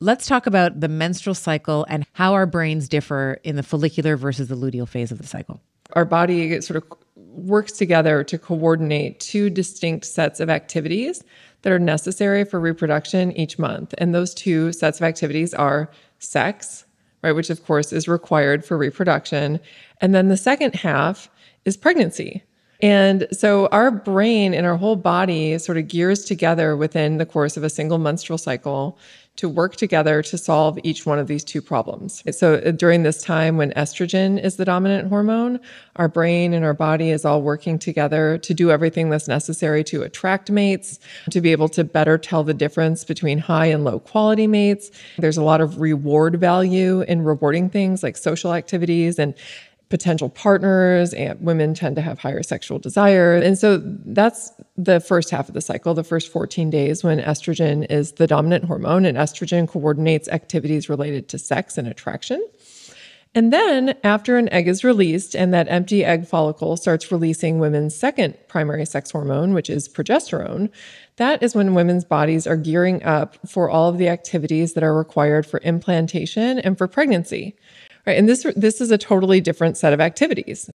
Let's talk about the menstrual cycle and how our brains differ in the follicular versus the luteal phase of the cycle. Our body sort of works together to coordinate two distinct sets of activities that are necessary for reproduction each month. And those two sets of activities are sex, right, which of course is required for reproduction. And then the second half is pregnancy. And so our brain and our whole body sort of gears together within the course of a single menstrual cycle to work together to solve each one of these two problems. So uh, during this time when estrogen is the dominant hormone, our brain and our body is all working together to do everything that's necessary to attract mates, to be able to better tell the difference between high and low quality mates. There's a lot of reward value in rewarding things like social activities and potential partners and women tend to have higher sexual desire. And so that's the first half of the cycle, the first 14 days when estrogen is the dominant hormone and estrogen coordinates activities related to sex and attraction. And then after an egg is released and that empty egg follicle starts releasing women's second primary sex hormone, which is progesterone, that is when women's bodies are gearing up for all of the activities that are required for implantation and for pregnancy. Right. And this this is a totally different set of activities.